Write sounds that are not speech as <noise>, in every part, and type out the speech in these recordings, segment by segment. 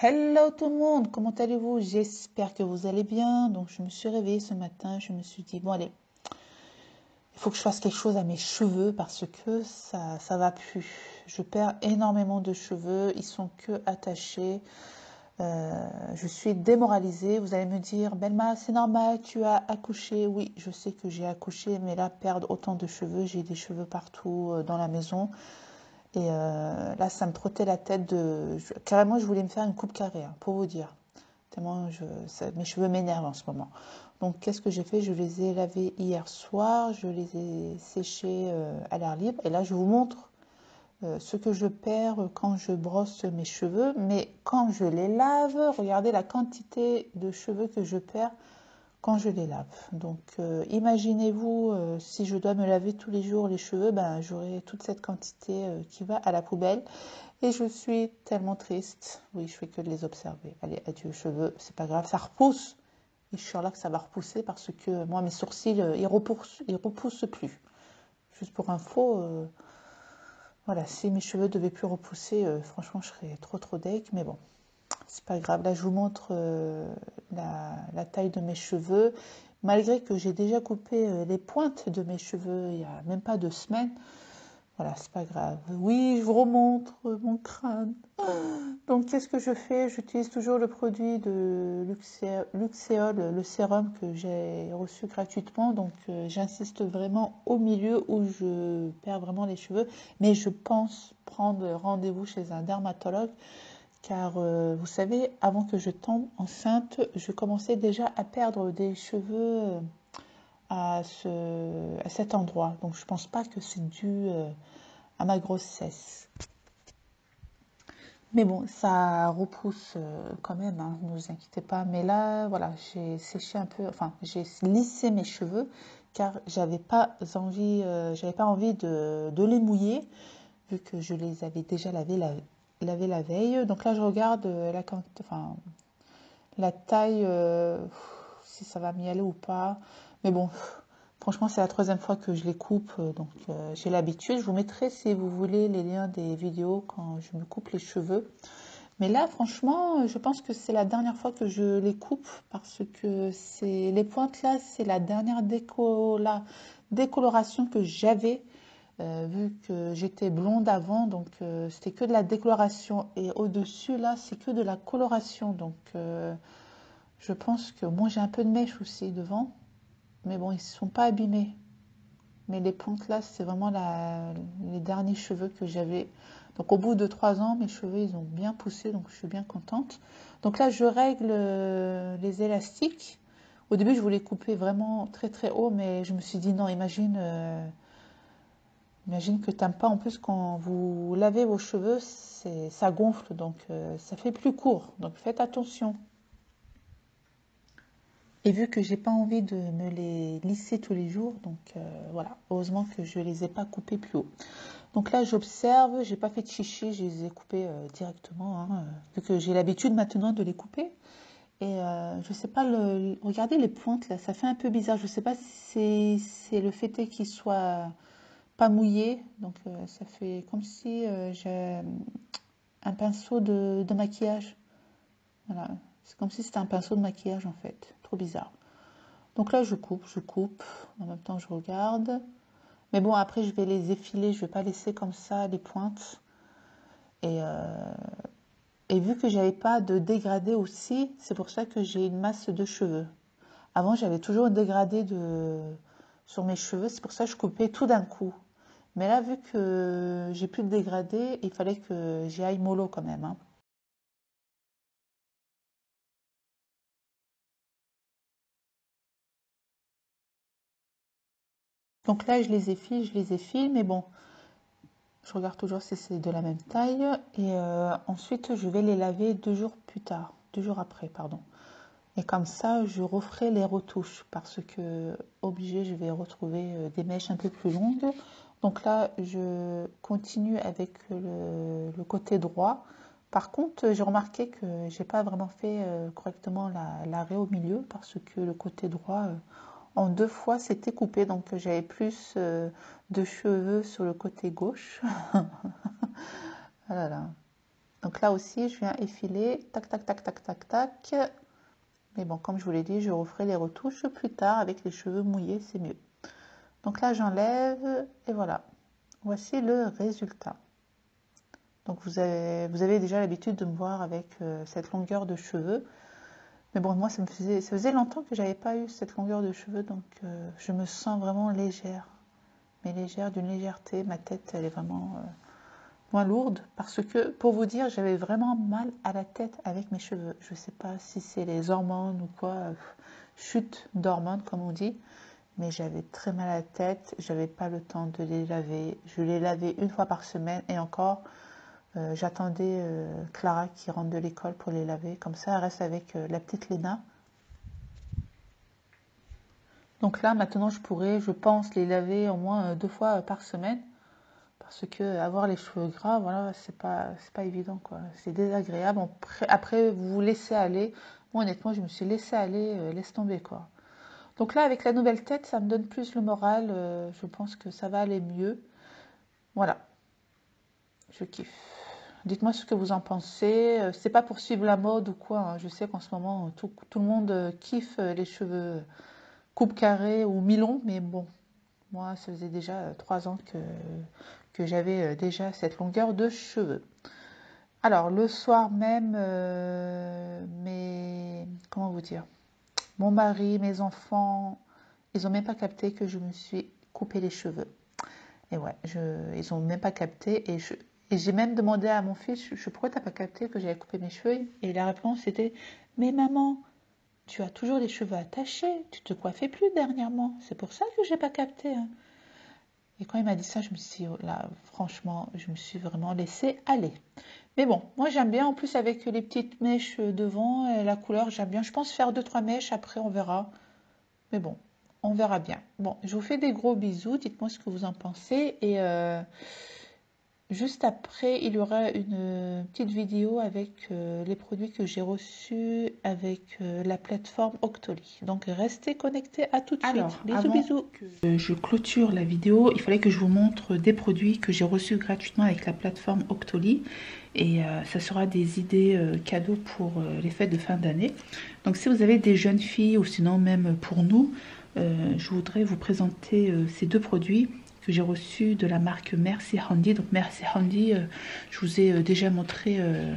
Hello tout le monde, comment allez-vous? J'espère que vous allez bien. Donc je me suis réveillée ce matin, je me suis dit bon allez, il faut que je fasse quelque chose à mes cheveux parce que ça ça va plus. Je perds énormément de cheveux, ils sont que attachés. Euh, je suis démoralisée. Vous allez me dire, Belma, c'est normal, tu as accouché. Oui, je sais que j'ai accouché, mais là, perdre autant de cheveux, j'ai des cheveux partout euh, dans la maison. Et euh, là, ça me trottait la tête de. Carrément, je voulais me faire une coupe carrée, hein, pour vous dire. Tellement mes cheveux m'énervent en ce moment. Donc, qu'est-ce que j'ai fait? Je les ai lavés hier soir, je les ai séchés à l'air libre. Et là, je vous montre euh, ce que je perds quand je brosse mes cheveux, mais quand je les lave, regardez la quantité de cheveux que je perds quand je les lave. Donc euh, imaginez-vous euh, si je dois me laver tous les jours les cheveux, ben j'aurai toute cette quantité qui va à la poubelle et je suis tellement triste. Oui, je fais que de les observer. Allez, adieu cheveux, c'est pas grave, ça repousse. Et je suis là que ça va repousser parce que moi mes sourcils ils repoussent, ils repoussent plus. Juste pour info voilà, si mes cheveux devaient plus repousser, euh, franchement, je serais trop trop deck, mais bon, c'est pas grave. Là, je vous montre euh, la, taille de mes cheveux. Malgré que j'ai déjà coupé euh, les pointes de mes cheveux il y a même pas deux semaines, voilà, c'est pas grave. Oui, je vous remontre mon crâne. Donc, qu'est-ce que je fais? J'utilise toujours le produit de Luxéol, le sérum que j'ai reçu gratuitement. Donc, euh, j'insiste vraiment au milieu où je perds vraiment les cheveux. Mais je pense prendre rendez-vous chez un dermatologue. Car, euh, vous savez, avant que je tombe enceinte, je commençais déjà à perdre des cheveux euh, à, ce, à cet endroit. Donc je ne pense pas que c'est dû euh, à ma grossesse. Mais bon, ça repousse quand même, hein, ne vous inquiétez pas. Mais là, voilà, j'ai séché un peu, enfin, j'ai lissé mes cheveux car j'avais pas envie, j'avais pas envie de, de, les mouiller vu que je les avais déjà lavés la, lavé la veille. Donc là, je regarde la, enfin, la taille, si ça va m'y aller ou pas. Mais bon, <laughs> franchement, c'est la troisième fois que je les coupe, euh, donc euh, j'ai l'habitude. Je vous mettrai, si vous voulez, les liens des vidéos quand je me coupe les cheveux. Mais là, franchement, je pense que c'est la dernière fois que je les coupe parce que c'est les pointes là, c'est la dernière décoloration que j'avais. Euh, vu que j'étais blonde avant, donc c'était que de la décoloration. Et au-dessus, là, c'est que de la coloration. Donc, je pense que moi, j'ai un peu de mèche aussi devant. Mais bon, ils ne sont pas abîmés. Mais les pointes là, c'est vraiment les derniers cheveux que j'avais. Donc au bout de trois ans, mes cheveux, ils ont bien poussé, donc je suis bien contente. Donc là, je règle euh, les élastiques. Au début, je voulais couper vraiment très très haut, mais je me suis dit non, imagine, euh, imagine que tu n'aimes pas. En plus, quand vous lavez vos cheveux, ça gonfle, donc euh, ça fait plus court. Donc faites attention. Et vu que j'ai pas envie de me les lisser tous les jours, donc euh, voilà, heureusement que je les ai pas coupés plus haut. Donc là, j'observe, j'ai pas fait de chichi, je les ai coupés euh, directement, hein, vu que j'ai l'habitude maintenant de les couper. Et je sais pas, le, regardez les pointes là, ça fait un peu bizarre. Je sais pas si c'est le fait qu'ils soient pas mouillés, donc ça fait comme si j'ai un pinceau de, maquillage. Voilà, c'est comme si c'était un pinceau de maquillage en fait bizarre. Donc là, je coupe, je coupe. En même temps, je regarde. Mais bon, après, je vais les effiler. Je vais pas laisser comme ça les pointes. Et, euh, et vu que j'avais pas de dégradé aussi, c'est pour ça que j'ai une masse de cheveux. Avant, j'avais toujours un dégradé de... sur mes cheveux. C'est pour ça que je coupais tout d'un coup. Mais là, vu que j'ai plus de dégradé, il fallait que j'y aille mollo quand même. Hein. Donc là, je les effile, je les effile, mais bon, je regarde toujours si c'est de la même taille. Et euh, ensuite, je vais les laver deux jours plus tard, deux jours après, pardon. Et comme ça, je referai les retouches parce que, obligé, je vais retrouver euh, des mèches un peu plus longues. Donc là, je continue avec le, côté droit. Par contre, j'ai remarqué que j'ai pas vraiment fait euh, correctement l'arrêt au milieu parce que le côté droit, en deux fois, c'était coupé, donc j'avais plus euh, de cheveux sur le côté gauche. <laughs> voilà. Donc là aussi, je viens effiler, tac, tac, tac, tac, tac, tac. Mais bon, comme je vous l'ai dit, je referai les retouches plus tard avec les cheveux mouillés, c'est mieux. Donc là, j'enlève et voilà. Voici le résultat. Donc vous avez, vous avez déjà l'habitude de me voir avec euh, cette longueur de cheveux. Mais bon, moi, ça, me faisait, ça faisait longtemps que j'avais pas eu cette longueur de cheveux, donc euh, je me sens vraiment légère. Mais légère, d'une légèreté. Ma tête, elle est vraiment euh, moins lourde. Parce que, pour vous dire, j'avais vraiment mal à la tête avec mes cheveux. Je ne sais pas si c'est les hormones ou quoi. chute d'hormones, comme on dit mais j'avais très mal à la tête, j'avais pas le temps de les laver. Je les lavais une fois par semaine et encore, euh, j'attendais euh, Clara qui rentre de l'école pour les laver. Comme ça, elle reste avec euh, la petite Léna. Donc là, maintenant, je pourrais, je pense, les laver au moins deux fois par semaine. Parce que avoir les cheveux gras, voilà, c'est pas, pas évident, quoi. C'est désagréable. Après, vous vous laissez aller. Moi, honnêtement, je me suis laissé aller, laisse tomber, quoi. Donc là, avec la nouvelle tête, ça me donne plus le moral. Euh, je pense que ça va aller mieux. Voilà. Je kiffe. Dites-moi ce que vous en pensez. Euh, c'est pas pour suivre la mode ou quoi. Hein. Je sais qu'en ce moment, tout, le monde euh, kiffe les cheveux coupe carré ou mi-long. Mais bon, moi, ça faisait déjà trois ans que j'avais déjà cette longueur de cheveux. Alors, le soir même, mais comment vous dire? Mon mari, mes enfants, ils n'ont même pas capté que je me suis coupé les cheveux. Et ouais, ils n'ont même pas capté. Et, j'ai même demandé à mon fils, je, pourquoi t'as pas capté que j'avais coupé mes cheveux? Et la réponse était, mais maman, tu as toujours les cheveux attachés, tu te coiffais plus dernièrement. C'est pour ça que j'ai pas capté. Hein. Et quand il m'a dit ça, je me suis là, franchement, je me suis vraiment laissée aller. Mais bon, moi j'aime bien, en plus avec les petites mèches devant, et la couleur, j'aime bien. Je pense faire deux, trois mèches, après on verra. Mais bon, on verra bien. Bon, je vous fais des gros bisous, dites-moi ce que vous en pensez. Et euh, Juste après, il y aura une euh, petite vidéo avec euh, les produits que j'ai reçus avec euh, la plateforme Octoly. Donc restez connectés à tout de suite. Bisous, bisous. Que je clôture la vidéo, il fallait que je vous montre des produits que j'ai reçus gratuitement avec la plateforme Octoly. Et ça sera des idées cadeaux pour les fêtes de fin d'année. Donc si vous avez des jeunes filles ou sinon même pour nous, je voudrais vous présenter ces deux produits j'ai reçu de la marque Merci Handy. Donc Merci Handy, euh, je vous ai euh, déjà montré euh,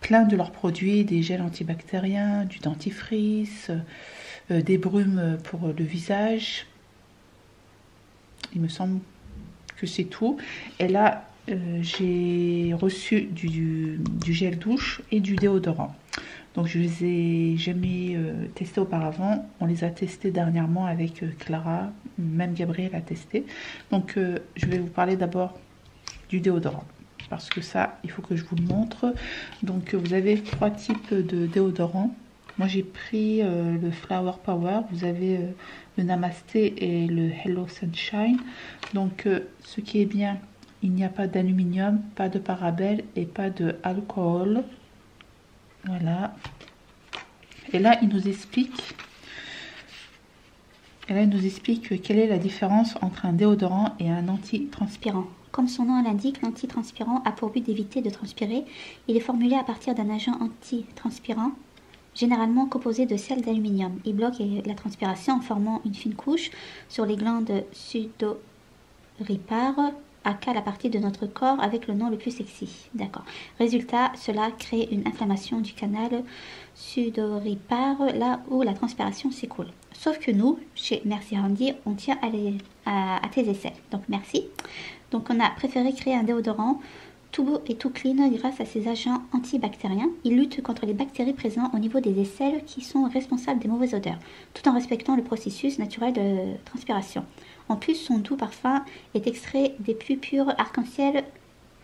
plein de leurs produits, des gels antibactériens, du dentifrice, des brumes pour le visage. Il me semble que c'est tout. Et là, j'ai reçu du, du, gel douche et du déodorant. Donc je les ai jamais euh, testés auparavant. On les a testés dernièrement avec euh, Clara, même Gabriel a testé. Donc euh, je vais vous parler d'abord du déodorant. Parce que ça, il faut que je vous le montre. Donc vous avez trois types de déodorant. Moi j'ai pris le Flower Power. Vous avez le Namasté et le Hello Sunshine. Donc ce qui est bien, il n'y a pas d'aluminium, pas de parabènes et pas de alcool. Voilà. Et là, il nous explique... Et là, il nous explique quelle est la différence entre un déodorant et un antitranspirant. Comme son nom l'indique, l'antitranspirant a pour but d'éviter de transpirer. Il est formulé à partir d'un agent antitranspirant, généralement composé de sel d'aluminium. Il bloque la transpiration en formant une fine couche sur les glandes sudoripares à la partie de notre corps avec le nom le plus sexy. D'accord. Résultat, cela crée une inflammation du canal sudoripare, là où la transpiration s'écoule. Sauf que nous, chez Merci Randy, on tient à, à, tes essais. Donc merci. Donc on a préféré créer un déodorant tout beau et tout clean grâce à ses agents antibactériens. Il lutte contre les bactéries présentes au niveau des aisselles qui sont responsables des mauvaises odeurs, tout en respectant le processus naturel de transpiration. En plus, son doux parfum est extrait des plus purs arc-en-ciel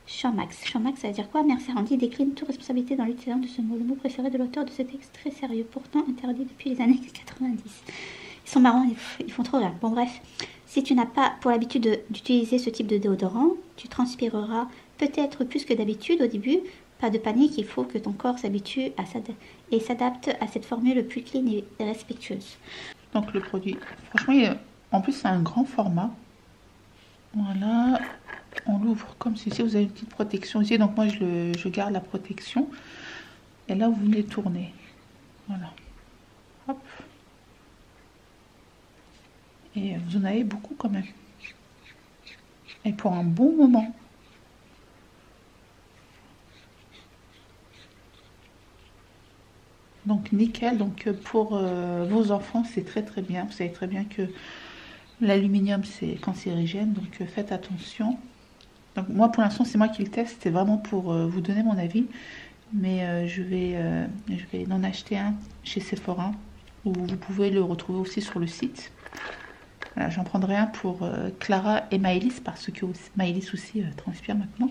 Chammax. Chammax, ça veut dire quoi? Merci Randy décline toute responsabilité dans l'utilisation de ce mot. Le mot préféré de l'auteur de ce texte, très sérieux, pourtant interdit depuis les années <laughs> 90. Ils sont marrants, ils font trop rire. Bon, bref. Si tu n'as pas pour l'habitude d'utiliser ce type de déodorant, tu transpireras peut-être plus que d'habitude au début. Pas de panique, il faut que ton corps s'habitue et s'adapte à cette formule plus clean et respectueuse. Donc le produit, franchement, en plus c'est un grand format. Voilà, on l'ouvre comme ceci. Vous avez une petite protection ici. Donc moi, je, garde la protection. Et là, vous venez tourner. Voilà. Hop. Et vous en avez beaucoup quand même. Et pour un bon moment. Donc nickel, donc pour euh, vos enfants c'est très très bien. Vous savez très bien que l'aluminium c'est cancérigène, donc euh, faites attention. Donc moi pour l'instant c'est moi qui le teste, c'est vraiment pour euh, vous donner mon avis. Mais je, vais, je en acheter un chez Sephora, où vous pouvez le retrouver aussi sur le site. J'en prendrai un pour Clara et Maëlys, parce que Maëlys aussi transpire maintenant.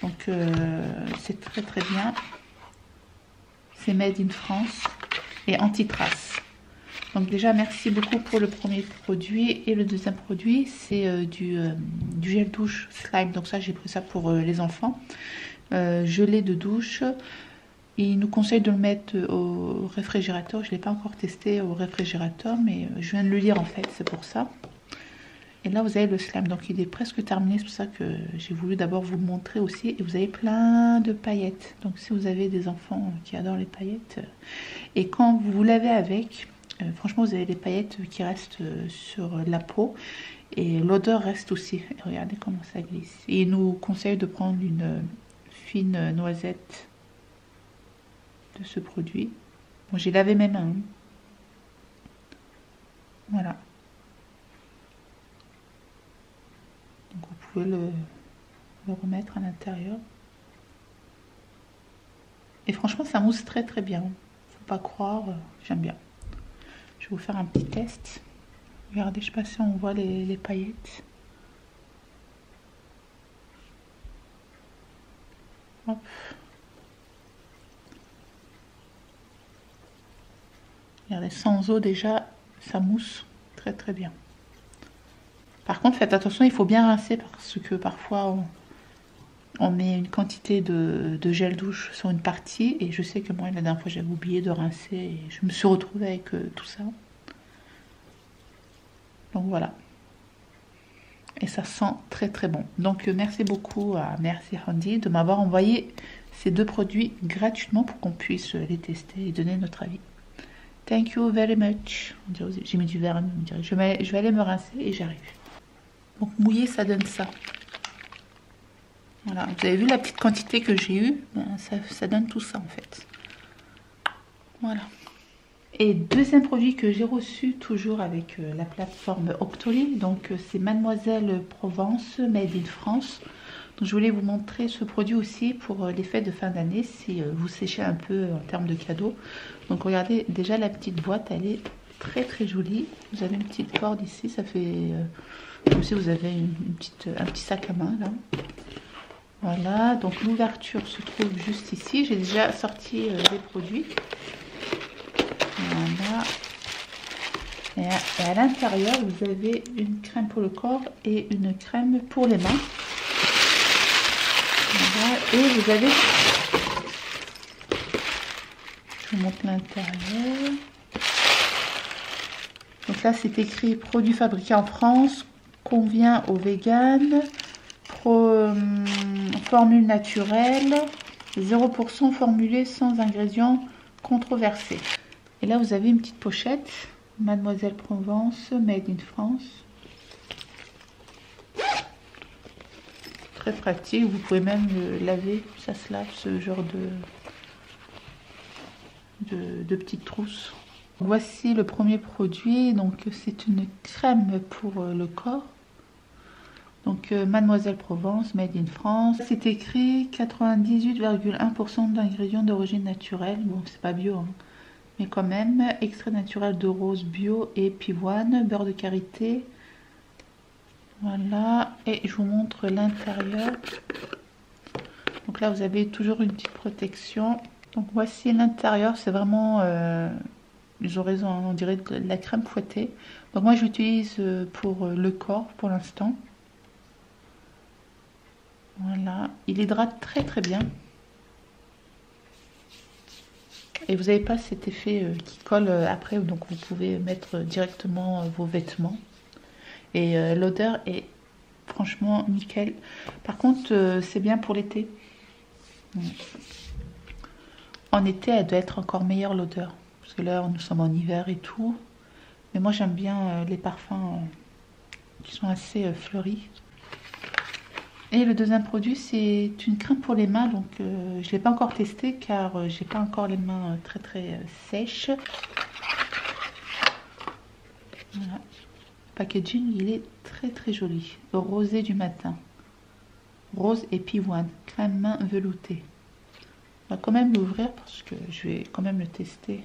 Donc c'est très très bien c'est Made in France et anti-trace. Donc déjà, merci beaucoup pour le premier produit. Et le deuxième produit, c'est euh, euh, du, gel douche slime. Donc ça, j'ai pris ça pour euh, les enfants. gelé de douche. Il nous conseille de le mettre au réfrigérateur. Je ne l'ai pas encore testé au réfrigérateur, mais je viens de le lire en fait, c'est pour ça. Et là, vous avez le slime. Donc, il est presque terminé. C'est pour ça que j'ai voulu d'abord vous le montrer aussi. Et vous avez plein de paillettes. Donc, si vous avez des enfants qui adorent les paillettes. Et quand vous vous lavez avec, euh, franchement, vous avez les paillettes qui restent euh, sur la peau. Et l'odeur reste aussi. regardez comment ça glisse. Il nous conseille de prendre une fine noisette de ce produit. Bon, j'ai lavé mes mains. Voilà. le, remettre à l'intérieur. Et franchement, ça mousse très très bien. Faut pas croire, euh, j'aime bien. Vous faire un petit test. Regardez, je sais pas si on voit les, paillettes. Regardez, sans eau déjà, ça mousse très très bien. Par contre, faites attention, il faut bien rincer parce que parfois on, met une quantité de, gel douche sur une partie et je sais que moi la dernière fois j'avais oublié de rincer et je me suis retrouvée avec euh, tout ça. Donc voilà. Et ça sent très très bon. Donc euh, merci beaucoup à Merci Handy de m'avoir envoyé ces deux produits gratuitement pour qu'on puisse les tester et donner notre avis. Thank you very much. J'ai mis du verre, je vais, je vais aller me rincer et j'arrive. Donc mouillé, ça donne ça. Voilà, vous avez vu la petite quantité que j'ai eue? Ben, ça, donne tout ça en fait. Voilà. Et deuxième produit que j'ai reçu toujours avec euh, la plateforme Octoly, donc euh, c'est Mademoiselle Provence Made in France. Donc je voulais vous montrer ce produit aussi pour euh, les fêtes de fin d'année si vous séchez un peu en termes de cadeaux. Donc regardez déjà la petite boîte, elle est très très jolie. Vous avez une petite corde ici, ça fait aussi, vous avez un petit sac à main là. Voilà, donc l'ouverture se trouve juste ici. J'ai déjà sorti euh, les produits. Voilà. Et à, l'intérieur, vous avez une crème pour le corps et une crème pour les mains. Voilà. Et vous avez... Je vous montre l'intérieur. Donc là, c'est écrit produits fabriqués en France, convient aux véganes, euh, formule naturelle, 0% formulé sans ingrédients controversés. Et là, vous avez une petite pochette, Mademoiselle Provence, Made in France. Très pratique, vous pouvez même laver, ça se lave ce genre de, de, de petites trousses. Voici le premier produit, donc c'est une crème pour le corps donc euh, Mademoiselle Provence, Made in France. C'est écrit 98,1% d'ingrédients d'origine naturelle. Bon, c'est pas bio, hein. mais quand même. Extrait naturel de rose bio et pivoine, beurre de karité. Voilà, et je vous montre l'intérieur. Donc là, vous avez toujours une petite protection. Donc voici l'intérieur, c'est vraiment, euh, j'aurais on dirait de la crème fouettée. Donc moi, j'utilise euh, pour le corps pour l'instant. Voilà, il hydrate très très bien. Et vous n'avez pas cet effet euh, qui colle euh, après, donc vous pouvez mettre directement euh, vos vêtements. Et l'odeur est Franchement, nickel. Par contre, c'est bien pour l'été. En été, elle doit être encore meilleure l'odeur. Parce que là, nous sommes en hiver et tout. Mais moi, j'aime bien les parfums qui sont assez fleuris. Et le deuxième produit, c'est une crème pour les mains. Donc, je ne l'ai pas encore testé car j'ai pas encore les mains très très sèches. Voilà. Le packaging, il est très très joli. rosé du matin. Rose et pivoine. Crème main veloutée. On va quand même l'ouvrir parce que je vais quand même le tester.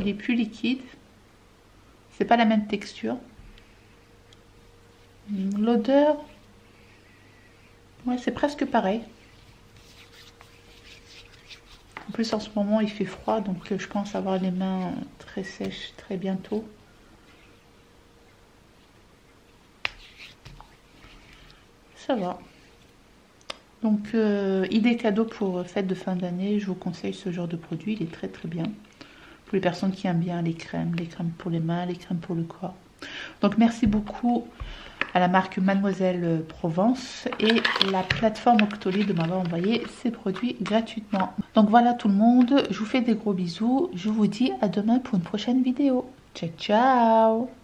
Il est plus liquide. C'est pas la même texture. L'odeur, ouais, c'est presque pareil. En plus, en ce moment, il fait froid, donc euh, je pense avoir les mains très sèches très bientôt. Ça va. Donc, euh, idée cadeau pour fête de fin d'année, je vous conseille ce genre de produit, il est très très bien. Les personnes qui aiment bien les crèmes, les crèmes pour les mains, les crèmes pour le corps. Donc, merci beaucoup à la marque Mademoiselle Provence et la plateforme Octoly de m'avoir envoyé ces produits gratuitement. Donc voilà tout le monde, je vous fais des gros bisous, je vous dis à demain pour une prochaine vidéo. Ciao ciao